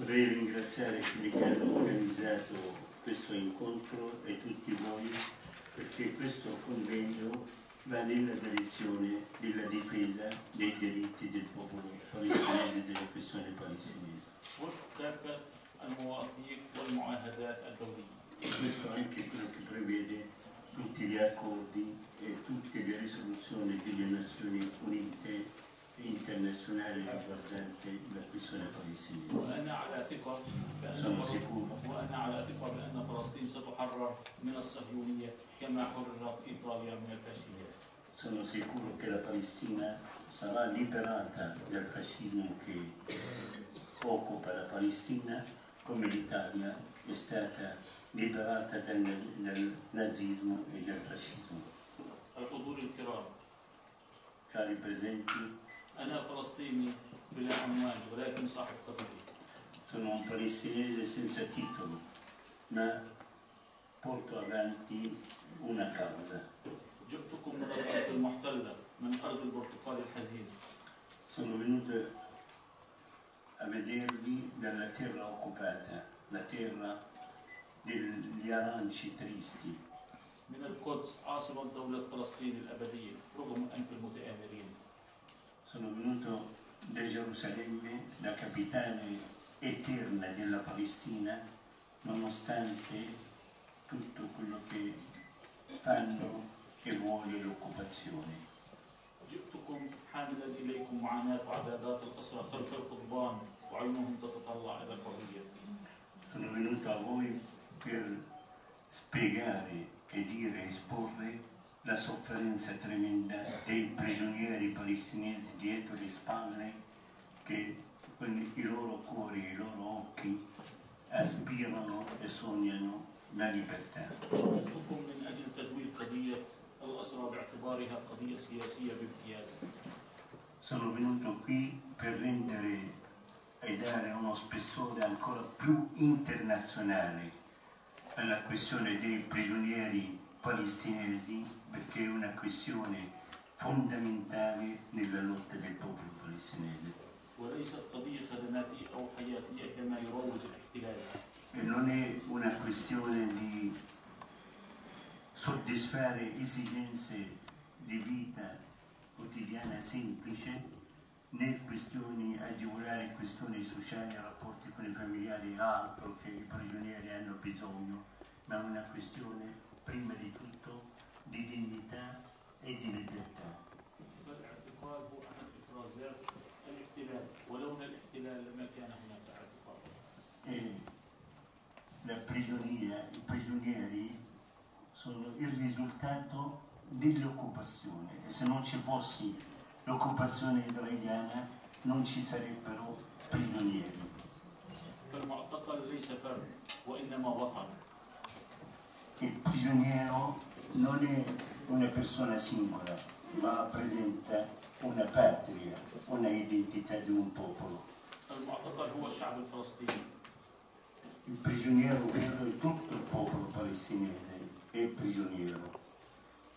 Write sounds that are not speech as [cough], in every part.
Vorrei ringraziare quelli che hanno organizzato questo incontro e tutti voi perché questo convegno va nella direzione della difesa dei diritti del popolo palestinese e della questione palestinese. Questo è anche quello che prevede tutti gli accordi e tutte le risoluzioni delle Nazioni Unite internazionale riguardante questione palestinese. Sono sicuro. Sono sicuro che la Palestina sarà liberata dal fascismo che occupa la Palestina come l'Italia è stata liberata dal, dal nazismo e dal fascismo. Cari presenti, أنا فلسطيني بلا عنوان ولكن صاحب قضية sono un palestinese senza titolo, ma porto avanti una causa. جئتكم من الأرض المحتلة من أرض البرتقال الحزين Sono venuto a vedervi dalla terra occupata, la terra degli aranci tristi. من القدس عاصمة دولة فلسطين الأبدية رغم أنف المتآمرين Sono venuto da Gerusalemme, la capitale eterna della Palestina, nonostante tutto quello che fanno e vuole l'occupazione. جئتكم حاملا إليكم معاناة وعذابات الأسرى خلف القضبان وعينهم تتطلع إلى الحرية Sono venuto a voi per spiegare e dire, esporre la sofferenza tremenda dei prigionieri palestinesi dietro le spalle che con i loro cuori e i loro occhi aspirano e sognano la libertà. Sono venuto qui per rendere e dare uno spessore ancora più internazionale alla questione dei prigionieri palestinesi palestinesi perché è una questione fondamentale nella lotta del popolo palestinese. E non è una questione di soddisfare esigenze di vita quotidiana semplice, né questioni agevolare questioni sociali, rapporti con i familiari e altro che i prigionieri hanno bisogno, ma è una questione prima di tutto di dignità e di libertà. فالاعتقال هو أحد إفرازات الاحتلال ولولا الاحتلال لما كان هناك اعتقال E la prigionia, i prigionieri sono il risultato dell'occupazione e se non ci fosse l'occupazione israeliana non ci sarebbero prigionieri. فالمعتقل ليس فرد وإنما وطن Il prigioniero non è una persona singola, ma rappresenta una patria, una identità di un popolo. المعتقل هو الشعب الفلسطيني Il prigioniero vero è tutto il popolo palestinese, è prigioniero.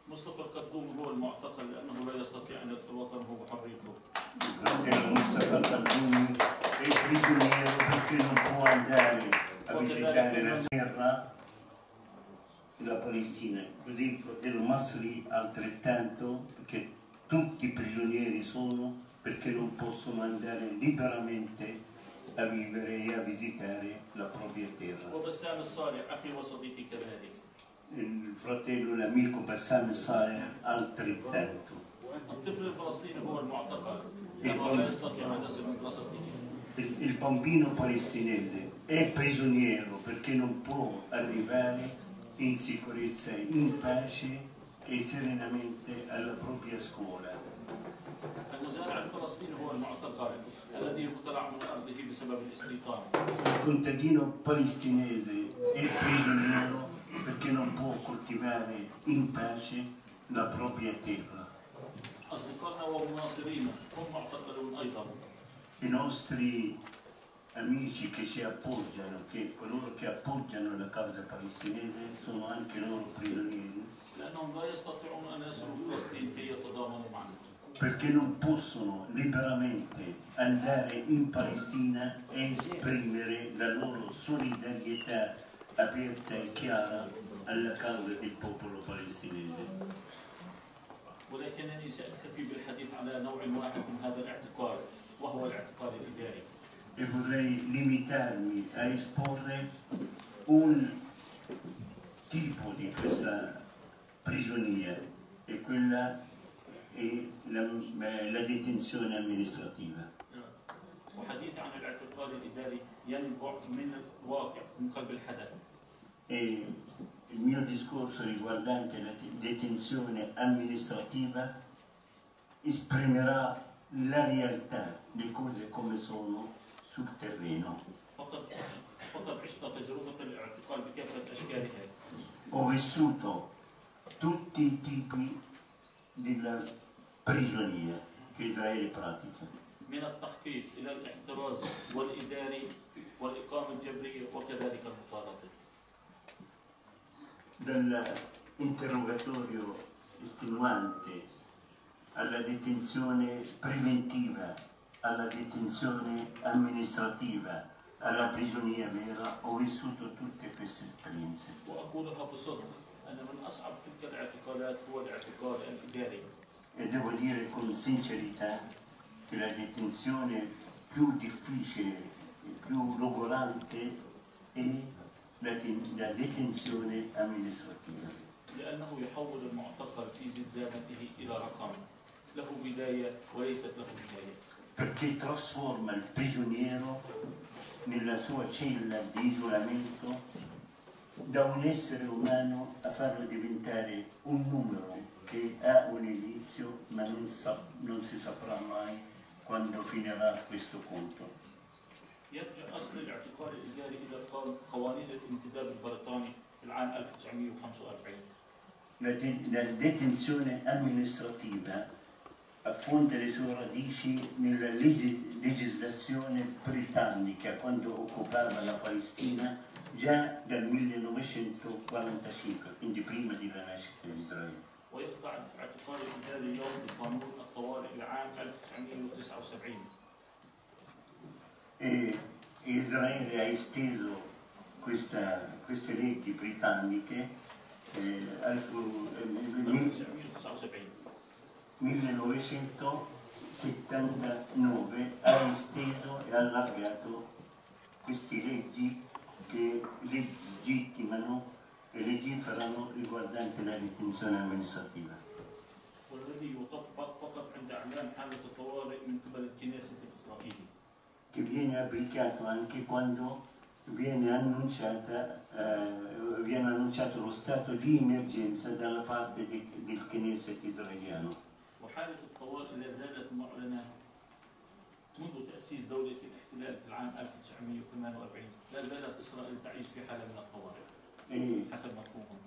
مصطفى القدوم هو المعتقل لأنه لا يستطيع أن يدخل وطنه بحريته Il fratello Mustafa Khaldun è prigioniero perché non può andare a visitare la terra la Palestina, così il fratello Massoli altrettanto, perché tutti prigionieri sono perché non possono andare liberamente a vivere e a visitare la propria terra. Il fratello, l'amico Bassam Saleh altrettanto. Il bambino palestinese è prigioniero perché non può arrivare in sicurezza, in pace e serenamente alla propria scuola. Il contadino palestinese è prigioniero perché non può coltivare in pace la propria terra. I nostri amici che ci appoggiano, che coloro che appoggiano la causa palestinese sono anche loro prigionieri لأنهم لا يستطيعون أن يصلوا فلسطين كي يتضامنوا معنا perché non possono liberamente andare in Palestina e esprimere la loro solidarietà aperta e chiara alla causa del popolo palestinese. ولكنني سأكتفي بالحديث على نوع واحد من هذا الاعتقال وهو الاعتقال الإداري E vorrei limitarmi a esporre un tipo di questa prigionia e quella è la, la detenzione amministrativa. وحديث عن الاعتقال الإداري ينبع من الواقع من قلب الحدث E il mio discorso riguardante la detenzione amministrativa esprimerà la realtà, le cose come sono sul terreno. فقد فقد عشت تجربة الاعتقال بكافة أشكالها Ho vissuto tutti i tipi di prigionia che Israele pratica, من التحقيق إلى الاحتراز والإداري والإقامة الجبرية وكذلك المطاردة dall'interrogatorio estenuante alla detenzione preventiva, alla detenzione amministrativa, alla prigionia vera, ho vissuto tutte queste esperienze. وأقولها بصدق أن من أصعب تلك الاعتقالات هو الاعتقال الإداري E devo dire con sincerità che la detenzione più difficile e più logorante è la, la detenzione amministrativa. لأنه يحول المعتقل في زنزانته إلى رقم له بداية وليست له نهاية perché trasforma il prigioniero nella sua cella di isolamento da un essere umano a farlo diventare un numero che ha un inizio ma non, sa- non si saprà mai quando finirà questo conto. يرجع أصل الاعتقال الإداري إلى قان- قوانين الانتداب البريطاني في العام 1945 La, de- la detenzione amministrativa affonda le sue radici nella legge- legislazione britannica quando occupava la Palestina già dal 1945, quindi prima della nascita di Israele. ويخضع الاعتقال الإداري اليوم لقانون الطوارئ العام 1979 E Israele ha esteso questa- queste leggi britanniche eh, al fu- eh, nel 1979 1979 ha esteso e allargato queste leggi che legittimano e legiferano riguardanti la detenzione amministrativa. che viene applicato anche quando viene, eh, viene annunciato lo stato di emergenza dalla parte de, del Knesset israeliano. وحالة الطوارئ لا زالت معلنة منذ تأسيس دولة الاحتلال في العام 1948 لا زالت إسرائيل تعيش في حالة من الطوارئ E, حسب مفهومهم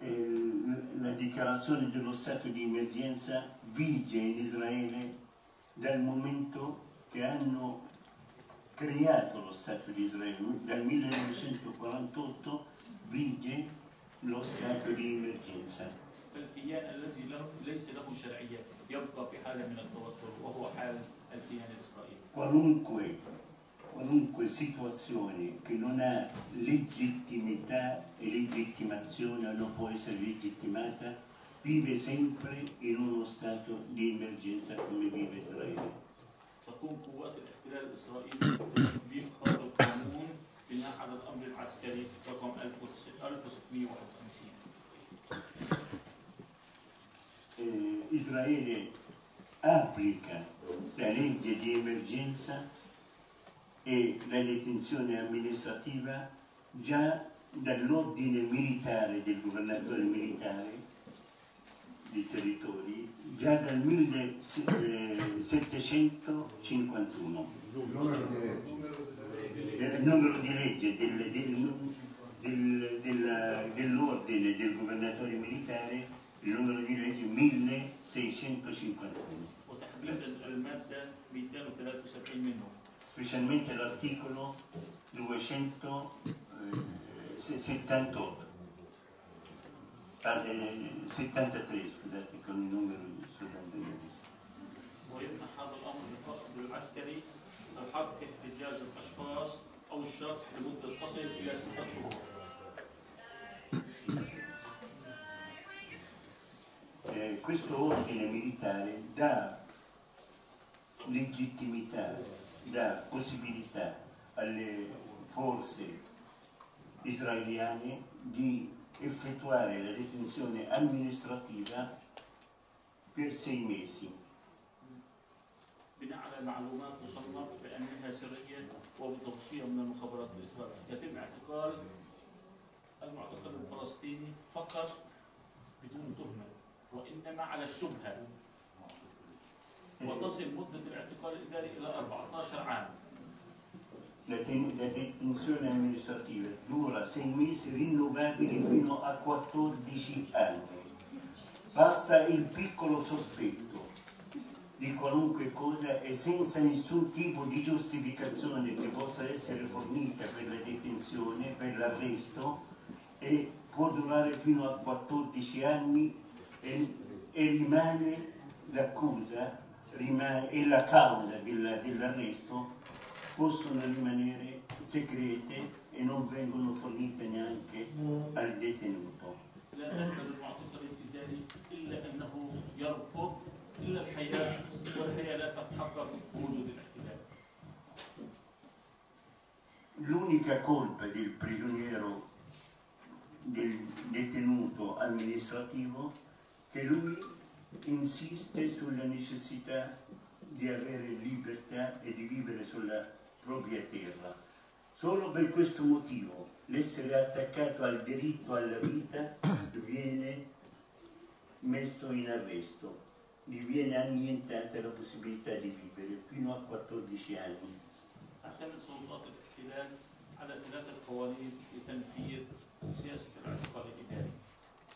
eh, la dichiarazione dello stato di emergenza vige in Israele dal momento che hanno creato lo Stato di Israele. Dal 1948 vige lo stato di emergenza. فالكيان الذي له ليس له شرعية يبقى في حالة من التوتر وهو حال الكيان الإسرائيلي qualunque, qualunque situazione che non ha legittimità e legittimazione o non può essere legittimata vive sempre in uno stato di emergenza come vive Israele. تقوم قوات الاحتلال الإسرائيلي بتطبيق هذا القانون بناء على الأمر العسكري رقم 1651 eh, Israele applica la legge di emergenza e la detenzione amministrativa già dall'ordine militare del governatore militare dei territori già dal 1751. Numero di leggi. Il numero di legge del- del- del- dell'ordine del governatore il numero di legge 1651, وتحديدا المادة 273 منه specialmente l'articolo 278, eh, 73, scusate con il numero di studenti. ويمنح هذا الامر بالفقد العسكري الحق في احتجاز الاشخاص او الشخص لمده تصل الى سته شهور. Eh, questo ordine militare dà legittimità, dà possibilità alle forze israeliane di effettuare la detenzione amministrativa per sei mesi. بناء على معلومات تصنف بانها سريه وبتوصيه من المخابرات الاسرائيليه يتم اعتقال المعتقل الفلسطيني فقط بدون تهمه وانما على الشبهه وتصل مده الاعتقال الاداري الى 14 عام La, ten- la detenzione amministrativa dura sei mesi rinnovabili fino a 14 anni. Basta il piccolo sospetto di qualunque cosa e senza nessun tipo di giustificazione che possa essere fornita per la detenzione, per l'arresto e può durare fino a 14 anni e, e rimane l'accusa e la causa dell'arresto possono rimanere segrete e non vengono fornite neanche al detenuto. L'unica colpa del prigioniero, del detenuto amministrativo che lui insiste sulla necessità di avere libertà e di vivere sulla propria terra. Solo per questo motivo l'essere attaccato al diritto alla vita [coughs] viene messo in arresto, gli viene annientata la possibilità di vivere fino a 14 anni. تعتمد سلطات الاحتلال على ثلاثه قوانين لتنفيذ سياسه الاعتقال الاداري.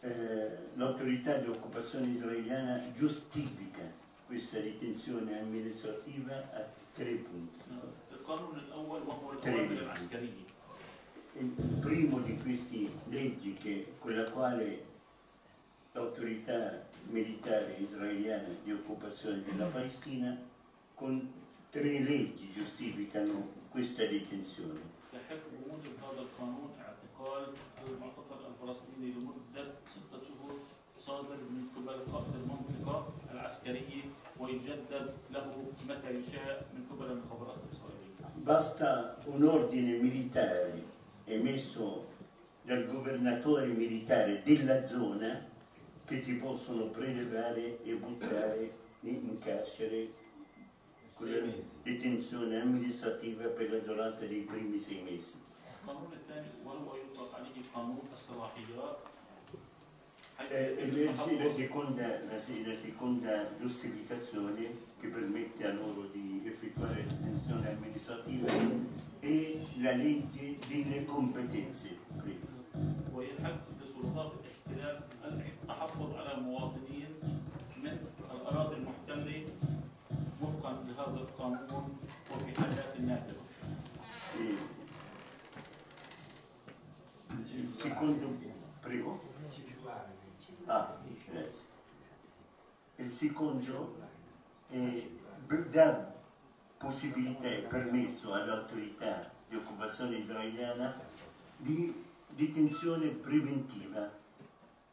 eh, l'autorità di occupazione israeliana giustifica questa ritenzione amministrativa a tre punti. Tre punti. Il primo di questi leggi che, con la quale l'autorità militare israeliana di occupazione della Palestina con tre leggi giustificano questa detenzione. صادر من قبل قائد المنطقه العسكريه ويجدد له متى يشاء من قبل المخابرات الاسرائيليه. Basta un ordine militare emesso dal governatore militare della zona che ti possono prelevare e buttare in in carcere con la detenzione amministrativa per la durata dei primi sei mesi. القانون الثاني وهو يطلق عليه قانون الصلاحيات حيث eh, la, seconda, la, la, seconda, giustificazione che permette a loro di effettuare l'estensione amministrativa è la legge delle competenze. secondo è, dà possibilità e permesso all'autorità di occupazione israeliana di detenzione preventiva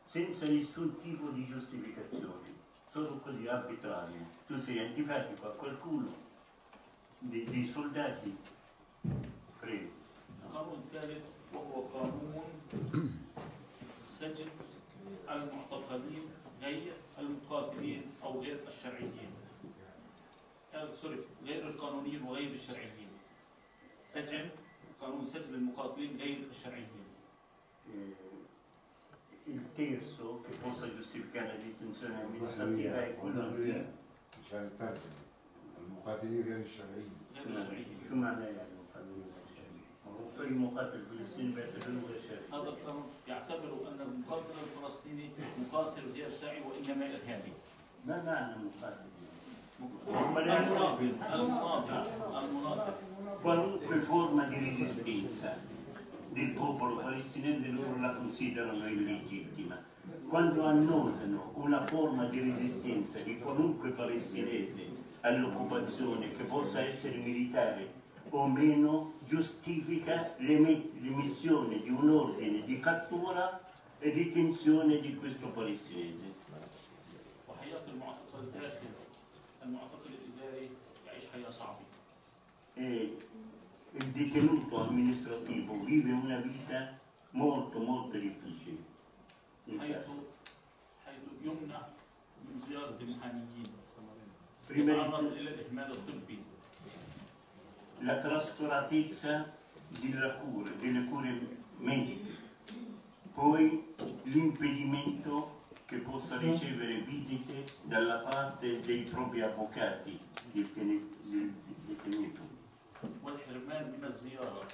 senza nessun tipo di giustificazione, solo così arbitraria. Tu sei antipatico a qualcuno dei, dei soldati, prego. القانون الثالث وهو قانون سجن المعتقلين غير المقاتلين أو غير الشرعيين. آه، سوري غير القانونيين وغير الشرعيين. سجن قانون سجن المقاتلين غير الشرعيين. Il terzo che possa giustificare la detenzione amministrativa è quello di المقاتلين غير الشرعيين غير الشرعيين. شو معنى يعني مقاتل غير شرعي؟ هو أي مقاتل فلسطيني بيعتبروه غير شرعي هذا القانون يعتبر ان المقاتل الفلسطيني مقاتل غير شرعي وانما ارهابي. ما معنى مقاتل؟ هم لا المناضل يعرفون. المناضل المناضل Qualunque forma di resistenza del popolo palestinese loro la considerano illegittima. Quando annusano una forma di resistenza di qualunque palestinese all'occupazione, che possa essere militare o meno giustifica l'emissione di un ordine di cattura e detenzione di questo palestinese. E il detenuto amministrativo vive una vita molto molto difficile. Prima di tutto, la trascuratezza della cura, delle cure mediche, poi l'impedimento che possa ricevere visite dalla parte dei propri avvocati del tene- del detenuto والحرمان من الزيارة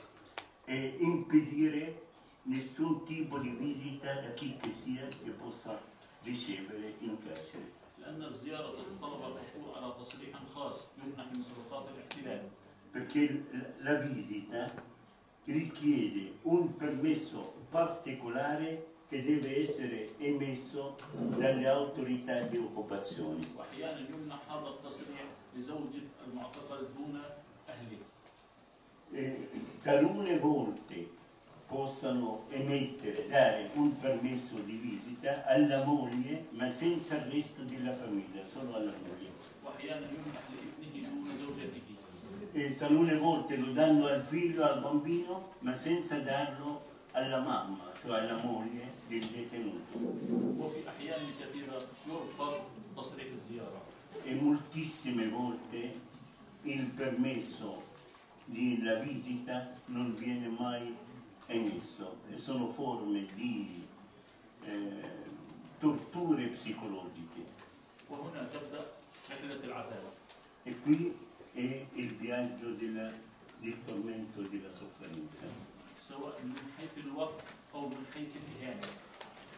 e impedire nessun tipo di visita da chi che sia che possa ricevere in carcere. لأن الزيارة تتطلب الحصول على تصريح خاص يمنح من سلطات الاحتلال perché la visita richiede un permesso particolare che deve essere emesso dalle autorità di occupazione. E talune volte possano emettere, dare un permesso di visita alla moglie ma senza il resto della famiglia, solo alla moglie eh, talune volte lo danno al figlio, al bambino, ma senza darlo alla mamma, cioè alla moglie del detenuto. E moltissime volte il permesso della visita non viene mai emesso e sono forme di eh, torture psicologiche. E qui è il viaggio della- del tormento e della sofferenza. سواء من حيث الوقت أو من حيث الإهانة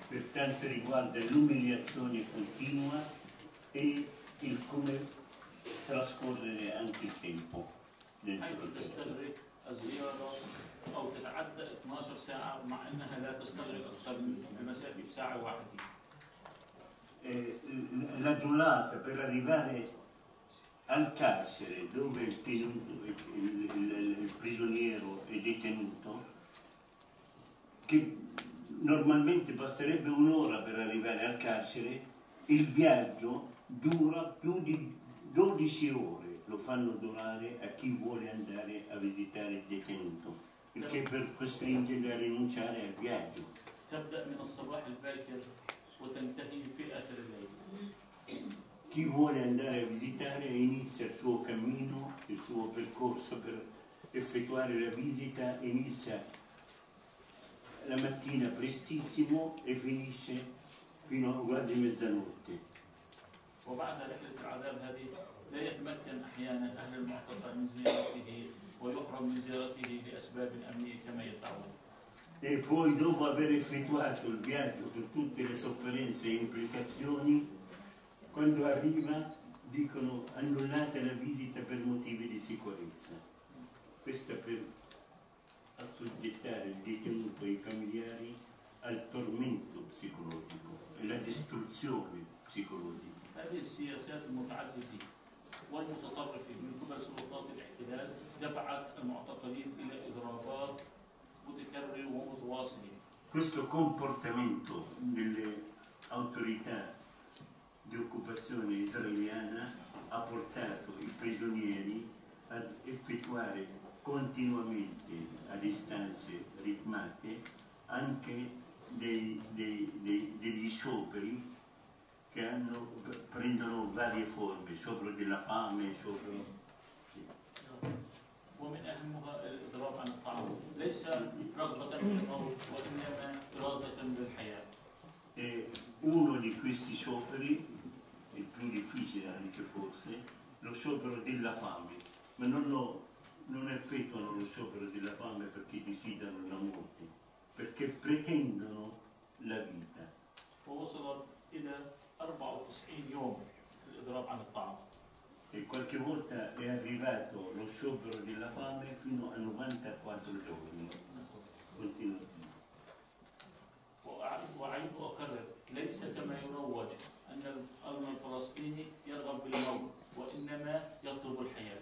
Per quanto riguarda l'umiliazione continua e il come trascorrere anche il tempo dentro حيث il carcere. تستغرق الزيارة أو تتعدى 12 ساعة مع أنها لا تستغرق أكثر من مسافة ساعة واحدة eh, la durata per arrivare al carcere dove il, tenuto- il- il- il prigioniero è detenuto, che normalmente basterebbe un'ora per arrivare al carcere, il viaggio dura più di 12 ore, lo fanno durare a chi vuole andare a visitare il detenuto, il che per costringerli a rinunciare al viaggio. تبدأ من الصباح الباكر وتنتهي في آخر الليل [coughs] Chi vuole andare a visitare inizia il suo cammino, il suo percorso per effettuare la visita, inizia la mattina prestissimo e finisce fino a quasi mezzanotte. وبعد رحلة العذاب هذه لا يتمكن أحيانا أهل المعتقل من زيارته ويحرم من زيارته لأسباب أمنية كما يدعون E poi dopo aver effettuato il viaggio per tutte le sofferenze e implicazioni, quando arriva dicono annullate la visita per motivi di sicurezza. Questo per assoggettare il detenuto e i familiari al tormento psicologico e alla distruzione psicologica. هذه السياسات المتعددة والمتطرفة من قبل سلطات الاحتلال دفعت المعتقلين إلى إضرابات متكررة ومتواصلة Questo comportamento delle autorità di occupazione israeliana ha portato i prigionieri ad effettuare continuamente a distanze ritmate anche dei- dei- dei- degli scioperi che hanno- prendono varie forme, sciopero della fame, sciopero... sì. ومن أهمها الإضراب عن الطعام ليس رغبة في الموت وإنما إرادة بالحياة E uno di questi scioperi, il più difficile anche forse, lo sciopero della fame, ma non, lo- non effettuano lo sciopero della fame perché desiderano la morte, perché pretendono la vita. ووصلت إلى 94 يوم الإضراب عن الطعام E qualche volta è arrivato lo sciopero della fame fino a 94 giorni. continuativi. وأعيد وأعيد وأكرر ليس كما يروج أن أن الفلسطيني يرغب بالموت وإنما كان يطلب الحياة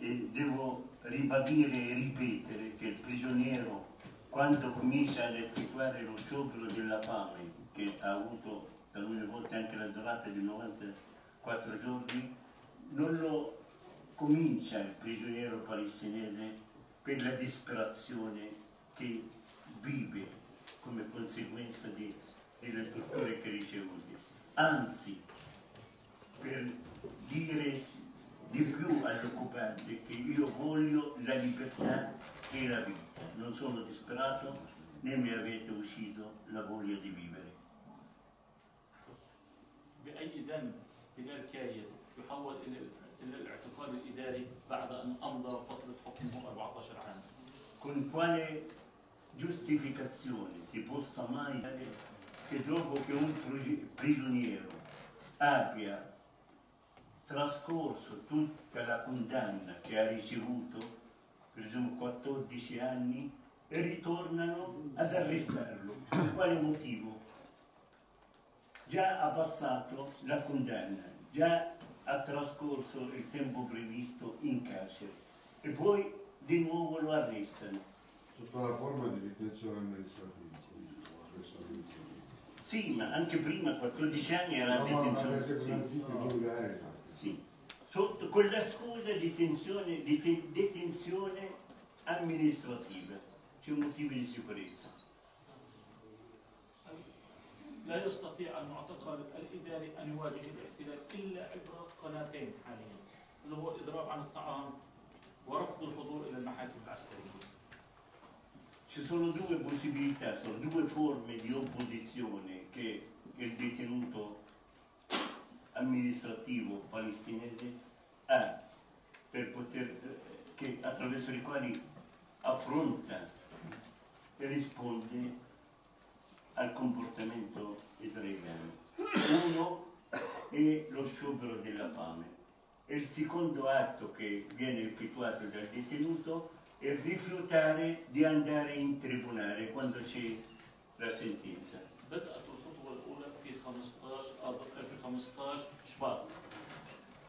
E devo ribadire e ripetere che il prigioniero, quando comincia ad effettuare lo sciopero della fame, che ha avuto talune volte anche la durata di 94 giorni, non lo comincia il prigioniero palestinese per la disperazione che vive come conseguenza di- delle torture che ricevute, anzi per dire di più all'occupante che io voglio la libertà e la vita, non sono disperato né mi avete ucciso la voglia di vivere. بأي ذنب بلال كايد يحول إلى إلى الاعتقال الإداري بعد أن أمضى فترة حكمه 14 عاما Con quale giustificazione si possa mai dire che dopo che un prigioniero abbia trascorso tutta la condanna che ha ricevuto, presumo 14 anni, e ritornano ad arrestarlo. Per quale motivo? Già ha passato la condanna, già ha trascorso il tempo previsto in carcere e poi di nuovo lo arrestano. Sotto la forma di detenzione amministrativa. Questo è il- Sì, ma anche prima, 14 anni, era No, a ma detenzione. avete Sì. una zitta giuria, eh. Sì. Sotto, con la scusa di tensione- di te- detenzione amministrativa. C'è motivi di sicurezza. لا يستطيع المعتقل الإداري أن يواجه الاحتلال إلا عبر قناتين حاليا اللي هو الإضراب عن الطعام ورفض الحضور إلى المحاكم العسكرية ci sono due possibilità, sono due forme di opposizione che il detenuto amministrativo palestinese ha per poter, che, attraverso i quali affronta e risponde al comportamento israeliano. Uno è lo sciopero della fame il secondo atto che viene effettuato dal detenuto è rifiutare di andare in tribunale quando c'è la sentenza. بدأت الخطوة الأولى في 15 أب- في 15 شباط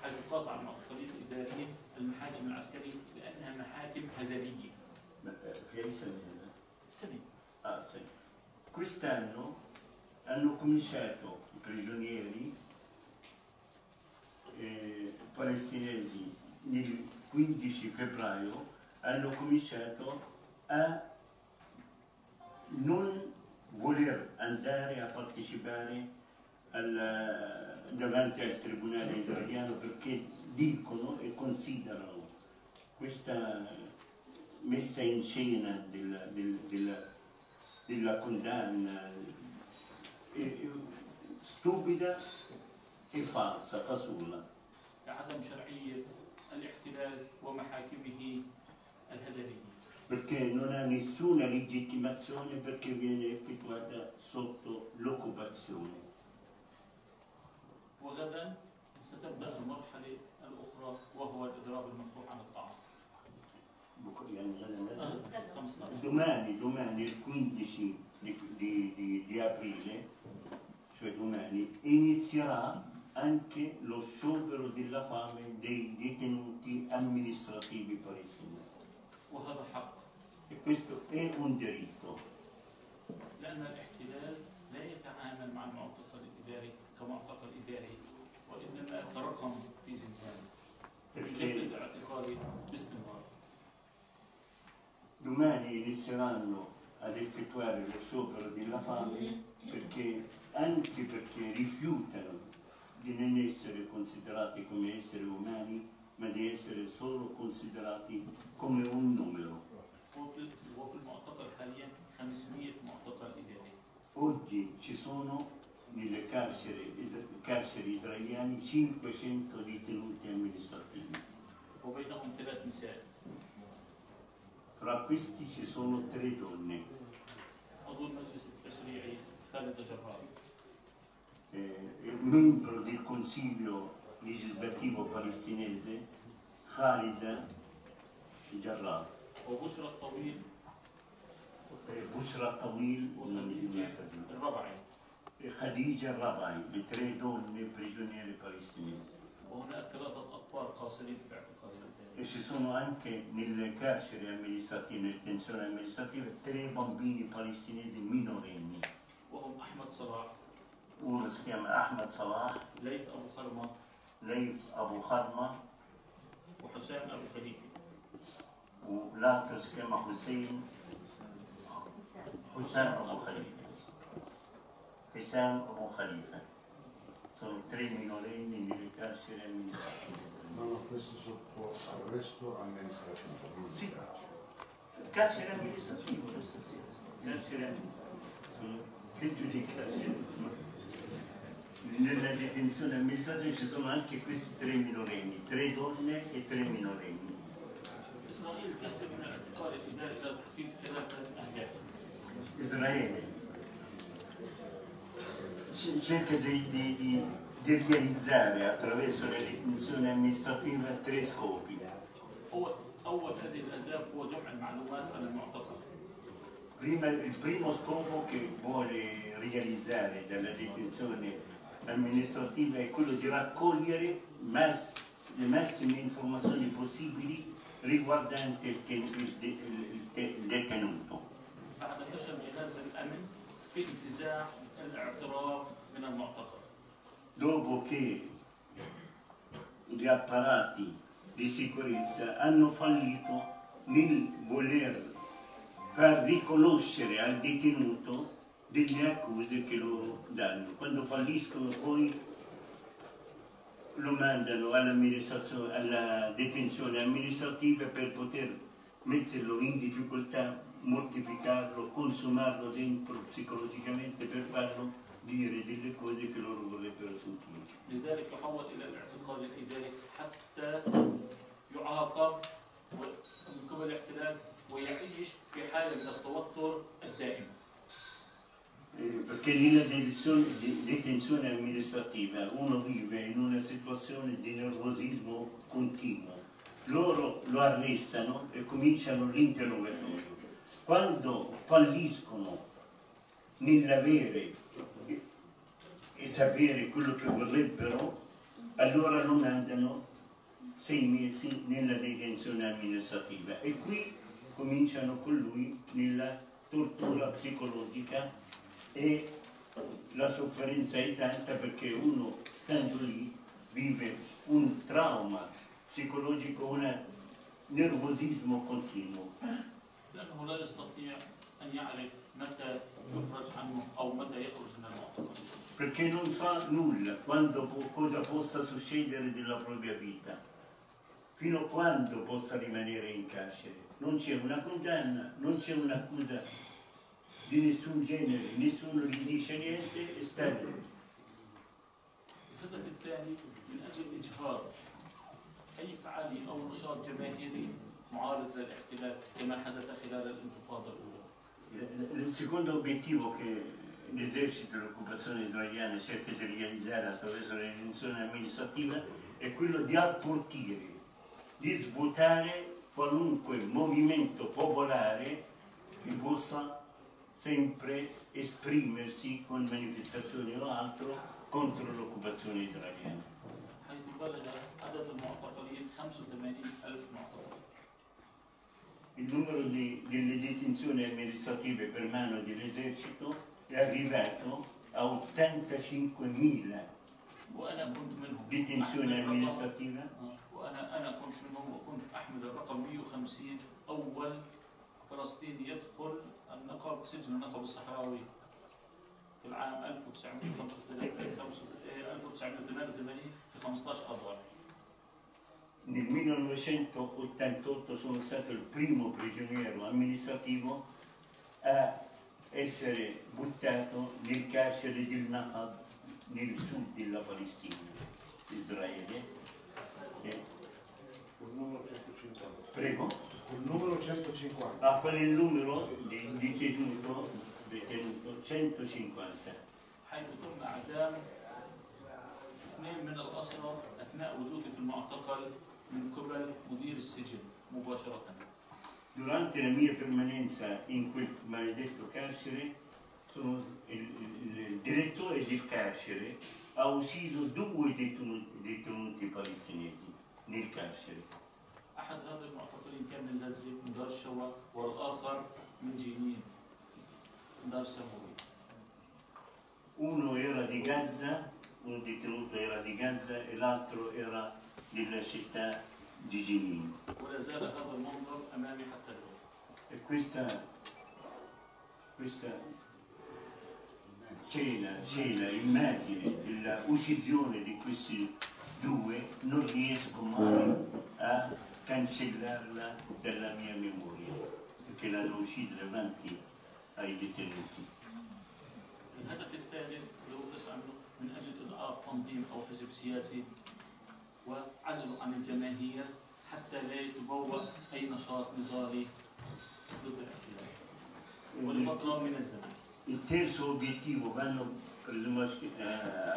حيث قاطع المعتقلين الإداريين المحاكم العسكرية لأنها محاكم هزلية Ma, eh, في أي سنة هذا؟ سنة Ah, sì. Quest'anno hanno cominciato i prigionieri eh, palestinesi il 15 febbraio hanno cominciato a non voler andare a partecipare al- davanti al tribunale israeliano perché dicono e considerano questa messa in scena della, del- della- della condanna eh, eh, stupida e falsa, fasulla. لعدم شرعية الاحتلال ومحاكمه الهزلية perché non ha nessuna legittimazione perché viene effettuata sotto l'occupazione. وغدا ستبدأ المرحلة الأخرى وهو الإضراب المفتوح عن الطعام يعني غدا- آه، غدا. 15 Domani, domani, il 15 di, di- di- di aprile, cioè domani, inizierà anche lo sciopero della fame dei detenuti amministrativi palestinesi. وهذا حق E questo è un diritto. لأن الاحتلال لا يتعامل مع المعتقل الإداري كمعتقل إداري وإنما كرقم في زنزانة Perché يجدد اعتقالي باستمرار domani inizieranno ad effettuare lo sciopero della fame perché, anche perché rifiutano di non essere considerati come esseri umani, ma di essere solo considerati come un numero. Oggi ci sono nelle carceri, carceri israeliane 500 detenuti amministrativi. Fra questi ci sono tre donne. Eh, membro del consiglio لجزبتيفو بالستينيزي خالدا جرار وبشرى الطويل بشرى الطويل الربعي خديجة الربعي بتريدون من بريجونير بالستينيز وهناك ثلاثة أطفال قاصرين في اعتقالهم E ci sono anche nel carcere amministrativo, nel tensione amministrativa, tre bambini palestinesi minorenni. وهم أحمد صلاح. Uno si chiama Ahmad Salah. ليث أبو خرمة. ليث أبو خدمة وحسين أبو خديجة ولا تسكن حسين حسام أبو خليفة حسام أبو خليفة sono tre minorenni militari e amministrativi. No, no, questo sotto arresto amministrativo. Sì, carcere amministrativo, questo sì, carcere amministrativo. Che giudica? nella detenzione amministrativa ci sono anche questi tre minorenni, tre donne e tre minorenni. Israele cerca di, di, di realizzare attraverso le detenzioni amministrative tre scopi. Prima, il primo scopo che vuole realizzare dalla detenzione amministrativa è quello di raccogliere le massime informazioni possibili riguardanti il, ten, il, de, il, il detenuto. Dopo che gli apparati di sicurezza hanno fallito nel voler far riconoscere al detenuto delle accuse che loro danno. Quando falliscono poi lo mandano all'amministrazione- alla detenzione amministrativa per poter metterlo in difficoltà, mortificarlo, consumarlo dentro psicologicamente per farlo dire delle cose che loro vorrebbero sentire. لذلك يحول إلى الاعتقال الإداري حتى يعاقب و- من قبل الاحتلال ويعيش في حالة من التوتر الدائم Eh, perché nella detenzione, de- detenzione amministrativa uno vive in una situazione di nervosismo continuo. Loro lo arrestano e cominciano l'interrogatorio. Quando falliscono nell'avere e, e sapere quello che vorrebbero, allora lo mandano sei mesi nella detenzione amministrativa e qui cominciano con lui nella tortura psicologica e la sofferenza è tanta perché uno stando lì vive un trauma psicologico, un nervosismo continuo. لأنه لا يستطيع أن يعرف متى يخرج عنه أو متى يخرج من المعتقل perché non sa nulla quando po- cosa possa succedere della propria vita, fino a quando possa rimanere in carcere. Non c'è una condanna, non c'è un'accusa di nessun genere, nessuno gli dice niente e sta lì. الهدف الثاني من أجل إجهاض أي فعالية أو نشاط جماهيري معارض للاحتلال كما حدث خلال الانتفاضة الأولى Il secondo obiettivo che l'esercito dell'occupazione israeliana cerca di realizzare attraverso la redenzione amministrativa è quello di apportire, di svuotare qualunque movimento popolare che possa sempre esprimersi con manifestazioni o altro contro l'occupazione israeliana. حيث بلغ عدد المعتقلين 85 ألف معتقل Il numero di- delle detenzioni amministrative per mano dell'esercito è arrivato a 85.000 وأنا كنت منهم detenzioni أحمد الرقم- amministrative وأنا أنا كنت منهم وكنت أحمل الرقم 150 أول فلسطيني يدخل النقب سجن النقب الصحراوي في العام 1988 في 15 أذار Nel 1988 sono stato il primo prigioniero amministrativo a essere buttato nel carcere del Naqab nel sud della Palestina, Israele. Eh, Col numero 150. prego? Col numero 150. Ah, qual è il numero di detenuto? Detenuto 150. حيث تم إعدام اثنين من الأسرى أثناء وجودي في المعتقل من قبل مدير السجن مباشرة Durante la mia permanenza in quel maledetto carcere sono il, il- il direttore del carcere ha ucciso due detenuti, detenuti palestinesi nel carcere. أحد هذا المعتقلين كان من غزة من دار الشوا والآخر من جنين من دار السماوية Uno era di Gaza, un detenuto era di Gaza e l'altro era della città di Jenin. ولا زال هذا المنظر أمامي حتى اليوم E questa, questa cena, cena, immagine della uccisione di questi due non riesco mai a cancellarla dalla mia memoria, perché l'hanno uccisa davanti ai detenuti. الهدف الثالث اللي هو بس عنه من أجل إضعاف تنظيم أو حزب سياسي وعزله عن الجماهير حتى لا يتبوأ أي نشاط نضالي ضد الاحتلال ولفترة من الزمن Il terzo obiettivo vanno presumo- eh,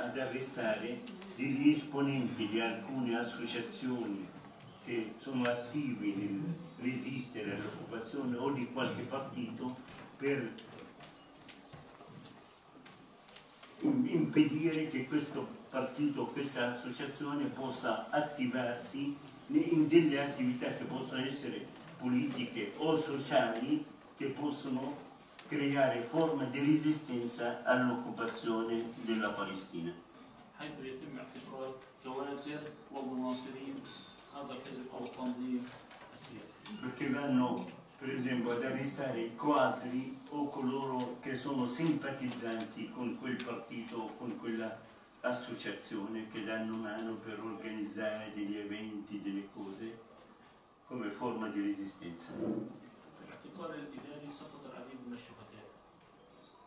ad arrestare degli esponenti di alcune associazioni che sono attivi nel resistere all'occupazione o di qualche partito per im- impedire che questo partito o questa associazione possa attivarsi in delle attività che possono essere politiche o sociali che possono creare forme di resistenza all'occupazione della Palestina. حيث يتم اعتبار كوادر ومناصرين هذا الحزب أو التنظيم السياسي Perché vanno per esempio ad arrestare i quadri o coloro che sono simpatizzanti con quel partito o con quella associazione che danno mano per organizzare degli eventi, delle cose come forma di resistenza. في الاعتقال الإداري سقط العديد من الشهداء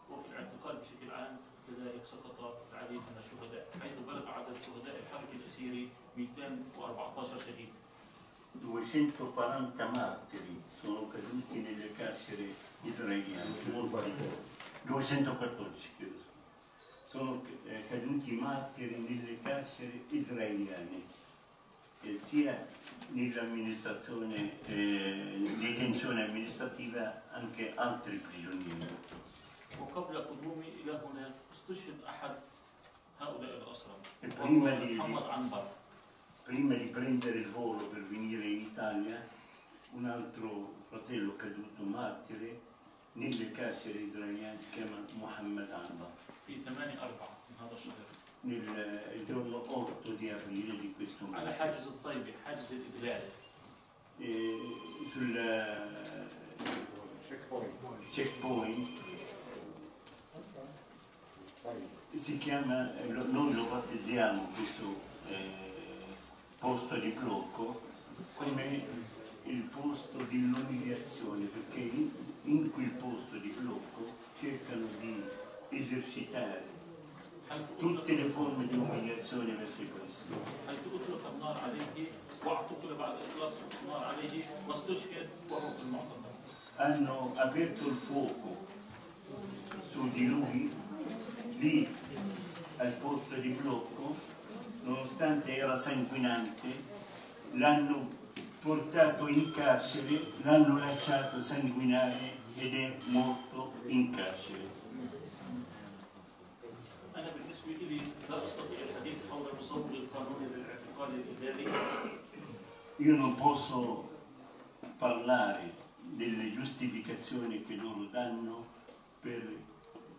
وفي الاعتقال بشكل عام كذلك سقط العديد من الشهداء حيث بلغ عدد شهداء الحركة الأسيري 214 شهيد 240 martiri sono caduti nelle carceri israeliane, molti, 214 chiedo scusa. sono eh, caduti martiri nelle carceri israeliane, eh, sia nell'amministrazione, eh, detenzione amministrativa anche altri prigionieri. وقبل قدومي إلى هنا استشهد أحد هؤلاء الأسرى E وهو prima di, محمد عنبر prima di prendere il volo per venire in Italia, un altro fratello caduto martire nelle carceri israeliane si chiama Mohammed Anbar. في 8 4 من هذا الشهر Nel il giorno 8 di aprile di questo على mese. حاجز الطيبة حاجز الإدلال E sul eh, checkpoint si chiama, noi lo battezziamo questo eh, posto di blocco come il posto di illuminazione perché in, in, quel posto di blocco cercano di esercitare tutte le forme di umiliazione verso i prossimo hanno aperto il fuoco su di lui lì al posto di blocco, nonostante era sanguinante, l'hanno portato in carcere, l'hanno lasciato sanguinare ed è morto in carcere. أنا بالنسبة لي لا أستطيع الحديث حول المصور القانوني للاعتقال الإداري Io non posso parlare delle giustificazioni che loro danno per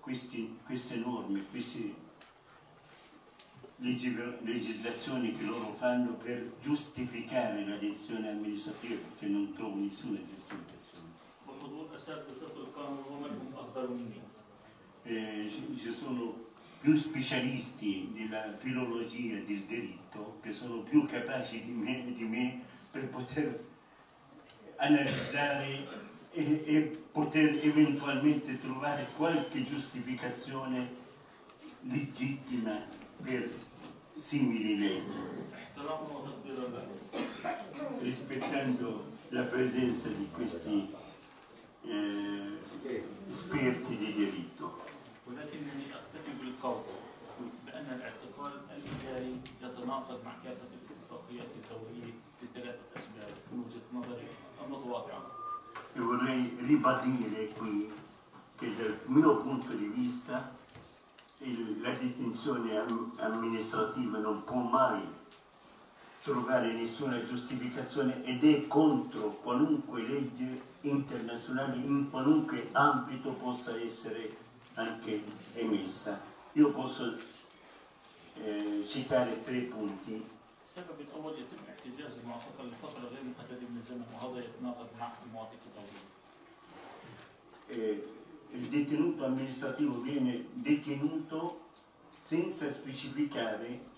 questi, queste norme, queste legislazioni che loro fanno per giustificare la decisione amministrativa perché non trovo nessuna giustificazione. Eh, ci sono più specialisti della filologia del diritto che sono più capaci di me, di me per poter analizzare e, e poter eventualmente trovare qualche giustificazione legittima per simili leggi, احتراما وتقديرا له rispettando la presenza di questi eh, esperti di diritto. ولكنني أكتفي بالقول بأن الاعتقال الإداري يتناقض مع كافة الاتفاقيات الدولية لثلاثة أسباب من وجهة نظري المتواضعة Vorrei ribadire qui che dal mio punto di vista il- la detenzione am- amministrativa non può mai trovare nessuna giustificazione ed è contro qualunque legge internazionale in qualunque ambito possa essere anche emessa. Io posso eh, citare tre punti السبب الأول يتم احتجاز المعتقل لفترة غير محددة من الزمن وهذا يتناقض مع المواثيق الدولية. eh, il detenuto amministrativo viene detenuto senza specificare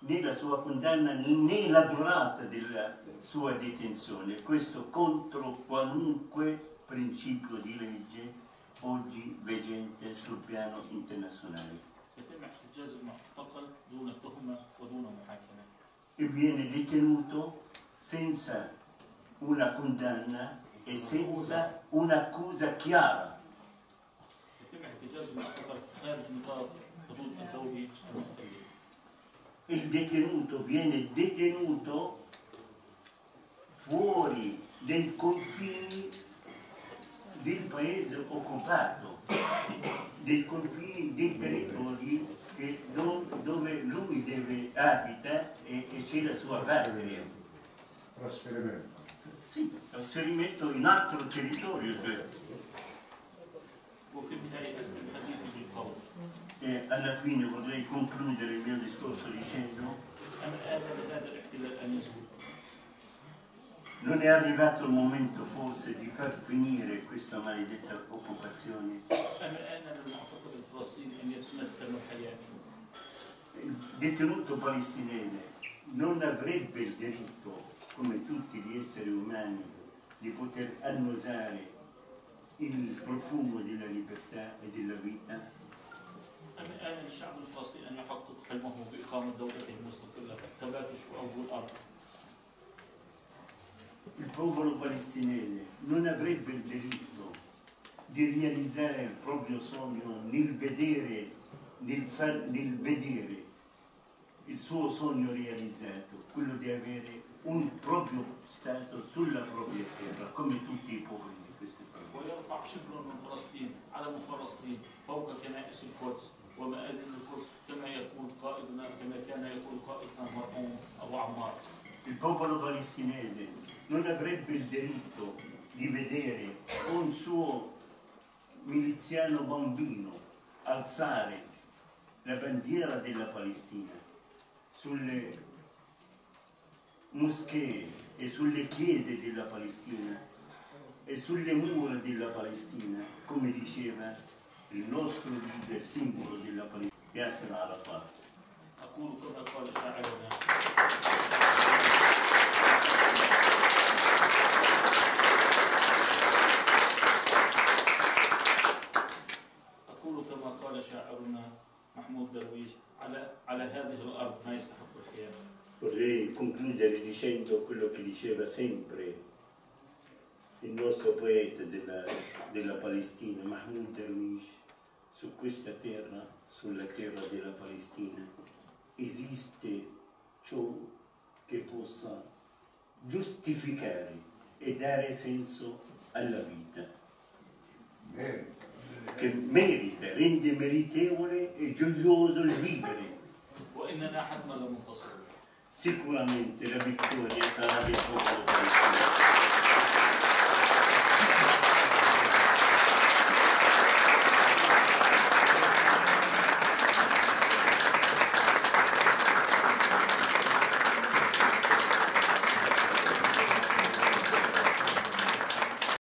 né la sua condanna né la durata della sua detenzione. Questo contro qualunque principio di legge oggi vigente sul piano internazionale. يتم احتجاز المعتقل دون تهمة ودون محاكمة. e viene detenuto senza una condanna e senza un'accusa chiara. Il detenuto viene detenuto fuori dei confini del paese occupato, dei confini dei territori che do, dove lui deve, abita e, e c'è la sua patria. Trasferimento. Sì, trasferimento in altro territorio, cioè. E alla fine potrei concludere il mio discorso dicendo non è arrivato il momento forse di far finire questa maledetta occupazione أن يتمثل الحياة. Il detenuto palestinese non avrebbe il diritto, come tutti gli esseri umani, di poter annusare il profumo della libertà e della vita? أنا آمل الشعب الفلسطيني أن يحقق حلمه بإقامة دولته المستقلة كباقي شعوب الأرض. Il popolo palestinese non avrebbe il diritto di realizzare il proprio sogno nel vedere, nel far- nel vedere il suo sogno realizzato, quello di avere un proprio Stato sulla propria terra, come tutti i popoli di queste parole. ويرفع شبر من فلسطين علم فلسطين فوق كنائس القدس ومآذن القدس كما يقول قائدنا كما كان يقول قائدنا المرحوم أبو عمار. Il popolo palestinese non avrebbe il diritto di vedere un suo miliziano bambino alzare la bandiera della Palestina sulle moschee e sulle chiese della Palestina e sulle mura della Palestina, come diceva il nostro leader simbolo della Palestina, Yasser Arafat. Vorrei concludere dicendo quello che diceva sempre il nostro poeta della, della Palestina, Mahmoud Darwish, su questa terra, sulla terra della Palestina, esiste ciò che possa giustificare e dare senso alla vita, che merita, rende meritevole e gioioso il vivere. وإننا حتما لمنتصرون Sicuramente la vittoria sarà del popolo palestinese.